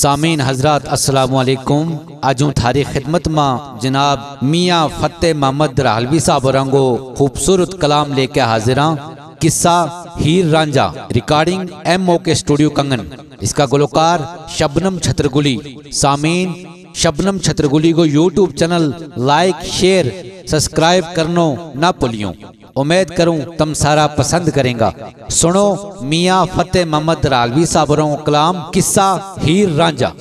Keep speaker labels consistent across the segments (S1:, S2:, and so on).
S1: सामीन हज़रत, अस्सलाम वालेकुम अजू थारी खिदमत में, जनाब मियाँ फतेह मोहम्मद राहलवी साहब रंगो खूबसूरत कलाम लेके हाजिर किस्सा Heer Ranjha recording M O K studio कंगन। इसका गुलकार शबनम छत्रगुली। सामीन शबनम छत्रगुली को YouTube channel like, share, subscribe करनो ना भूलियो। उम्मीद करूँ तुम सारा पसंद करेगा। सुनो, मियाँ फतेह मोहम्मद रालवी साबरों कलाम किस्सा हीर रांझा।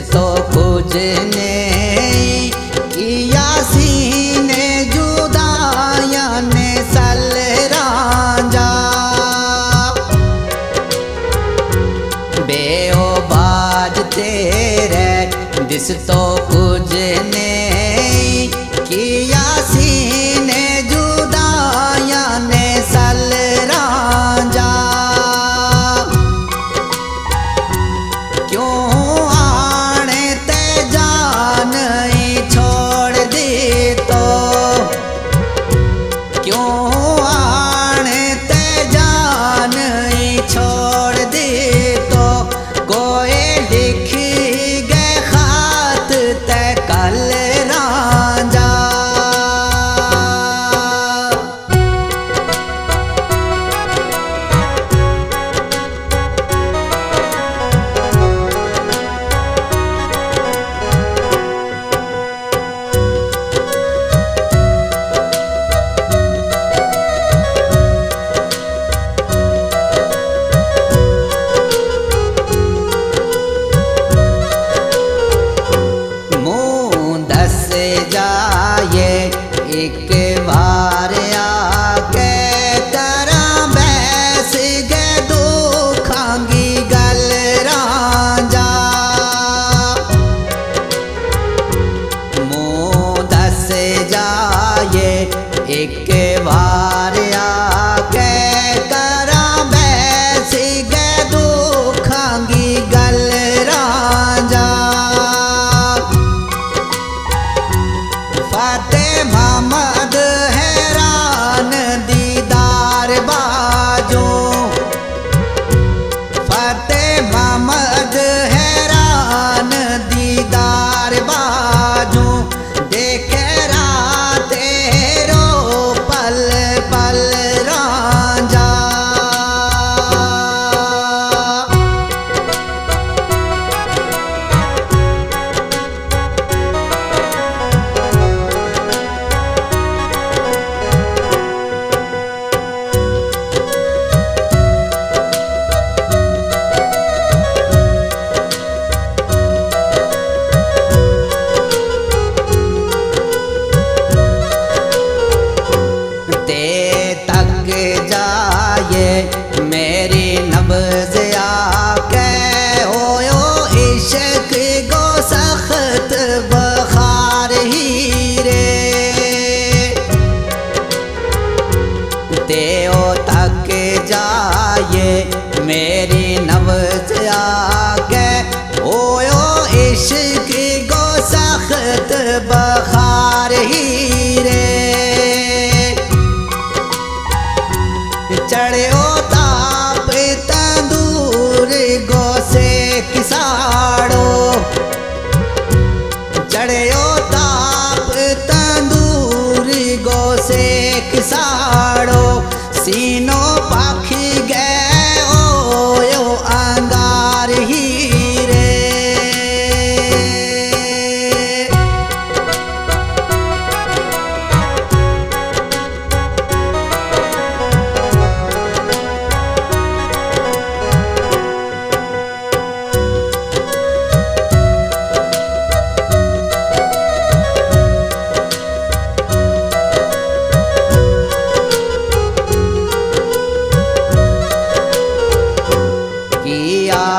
S2: तो पूजने ने यासी ने जुदाया ने सल बेओ बाज तेरे दिस तो कुछ কালে तेओ तक जाए मेरी नब्ज आगे होयो इश्क गो सख्त बखार ही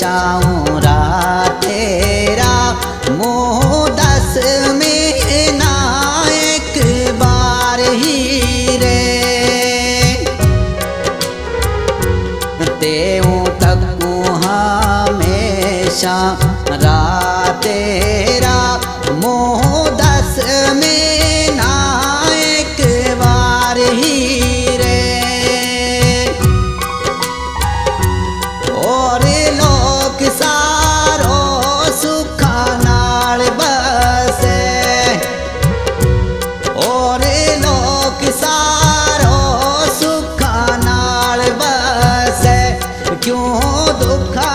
S2: sao क्यों दुखा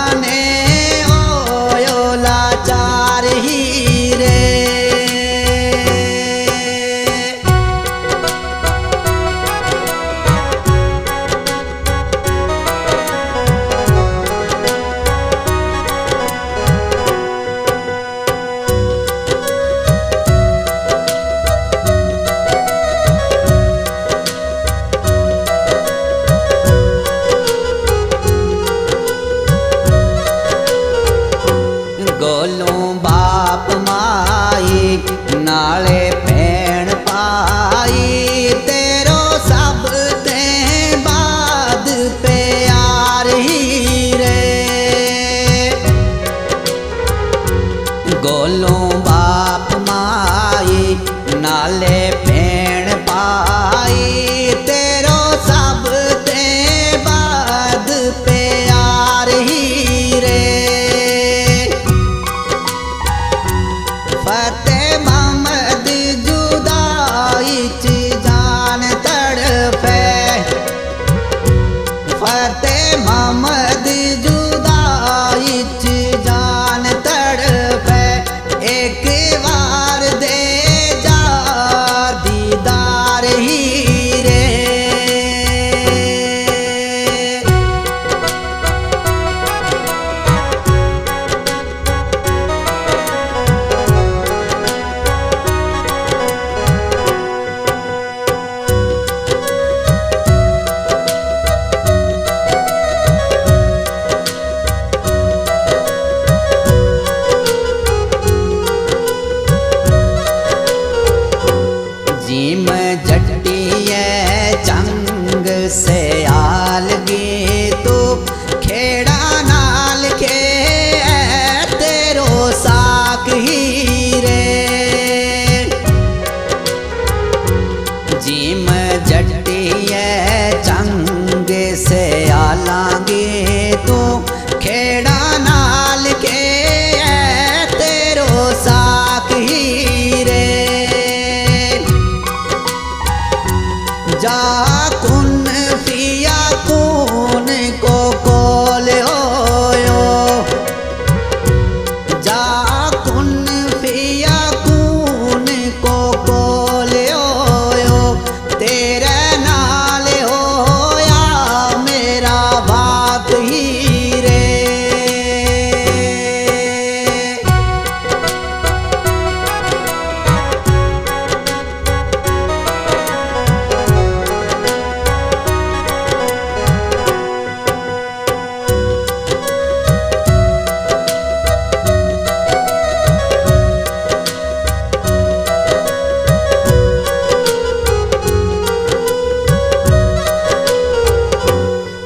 S2: कुन फिया कून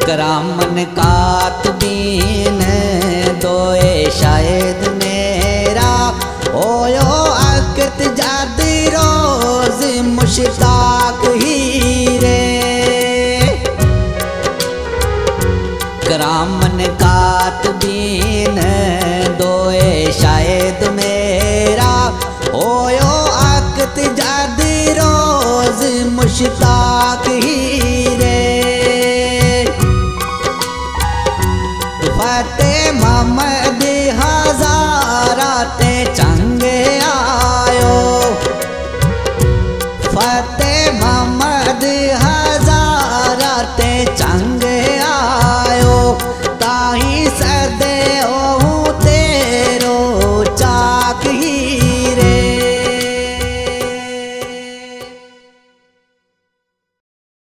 S2: करामन कात बीन दोए शायद मेरा। ओयो अकत जादी रोज मुश्ताक ही रे। करामन कात बीन दोए शायद मेरा। ओयो अकत जादी रोज मुश्ताक